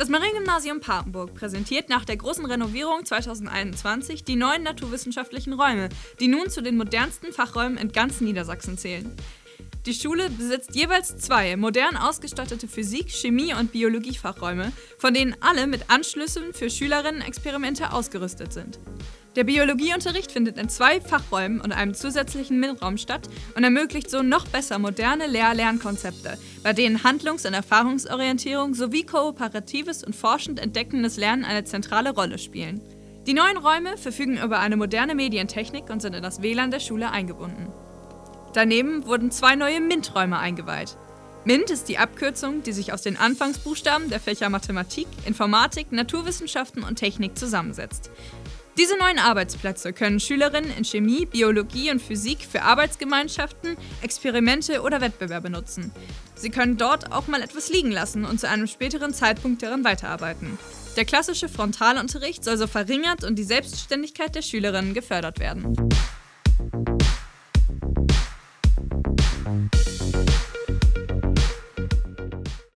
Das Mariengymnasium Papenburg präsentiert nach der großen Renovierung 2021 die neuen naturwissenschaftlichen Räume, die nun zu den modernsten Fachräumen in ganz Niedersachsen zählen. Die Schule besitzt jeweils zwei modern ausgestattete Physik-, Chemie- und Biologiefachräume, von denen alle mit Anschlüssen für Schülerinnen-Experimente ausgerüstet sind. Der Biologieunterricht findet in zwei Fachräumen und einem zusätzlichen MINT-Raum statt und ermöglicht so noch besser moderne Lehr-Lernkonzepte, bei denen Handlungs- und Erfahrungsorientierung sowie kooperatives und forschend entdeckendes Lernen eine zentrale Rolle spielen. Die neuen Räume verfügen über eine moderne Medientechnik und sind in das WLAN der Schule eingebunden. Daneben wurden zwei neue MINT-Räume eingeweiht. MINT ist die Abkürzung, die sich aus den Anfangsbuchstaben der Fächer Mathematik, Informatik, Naturwissenschaften und Technik zusammensetzt. Diese neuen Arbeitsplätze können Schülerinnen in Chemie, Biologie und Physik für Arbeitsgemeinschaften, Experimente oder Wettbewerbe nutzen. Sie können dort auch mal etwas liegen lassen und zu einem späteren Zeitpunkt daran weiterarbeiten. Der klassische Frontalunterricht soll so verringert und die Selbstständigkeit der Schülerinnen gefördert werden.